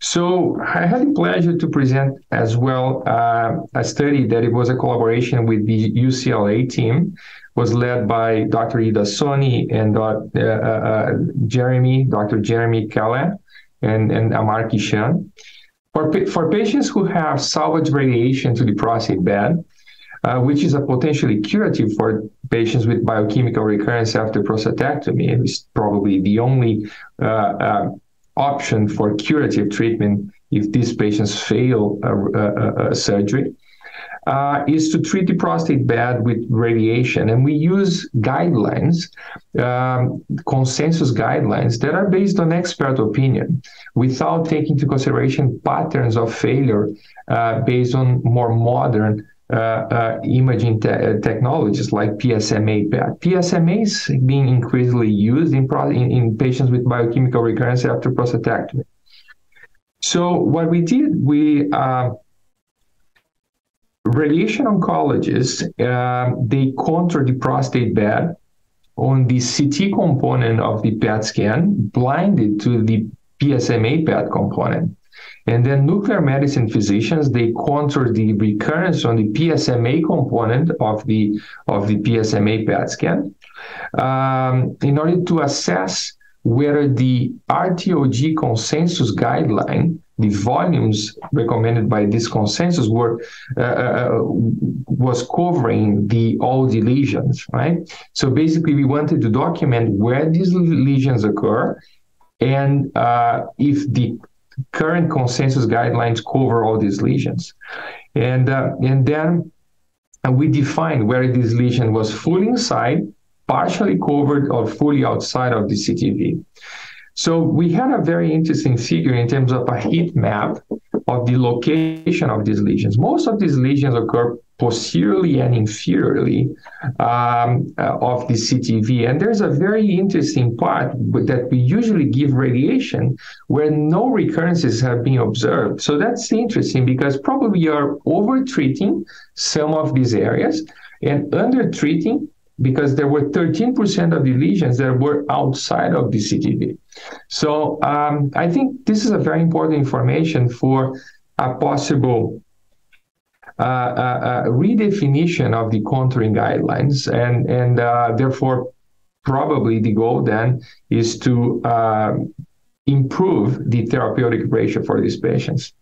So I had the pleasure to present as well uh, a study that it was a collaboration with the UCLA team, was led by Dr. Ida Sonni and uh, uh, uh, Jeremy, Dr. Jeremy Calais and, and Amar Kishan. For, for patients who have salvage radiation to the prostate bed, uh, which is a potentially curative for patients with biochemical recurrence after prostatectomy. It's probably the only uh, option for curative treatment if these patients fail a, a, a surgery. Uh, is to treat the prostate bed with radiation. And we use guidelines, um, consensus guidelines that are based on expert opinion without taking into consideration patterns of failure uh, based on more modern imaging te- uh, technologies like PSMA PET. PSMA is being increasingly used in, pro- in, in, patients with biochemical recurrence after prostatectomy. So what we did, we uh, radiation oncologists uh, they contour the prostate bed on the CT component of the PET scan, blinded to the PSMA PET component. And then nuclear medicine physicians, they contour the recurrence on the PSMA component of the, of the PSMA PET scan um, in order to assess whether the RTOG consensus guideline, the volumes recommended by this consensus were uh, uh, uh, was covering the all the lesions, right? So basically, we wanted to document where these lesions occur and uh, if the current consensus guidelines cover all these lesions. And, uh, and then we defined where this lesion was fully inside, partially covered, or fully outside of the CTV. So we had a very interesting figure in terms of a heat map of the location of these lesions. Most of these lesions occur posteriorly and inferiorly um, uh, of the CTV. And there's a very interesting part that we usually give radiation where no recurrences have been observed. So that's interesting because probably you're over treating some of these areas and under treating because there were 13% of the lesions that were outside of the CTV. So um, I think this is a very important information for a possible uh, uh, uh, redefinition of the contouring guidelines, and and therefore probably the goal then is to improve the therapeutic ratio for these patients.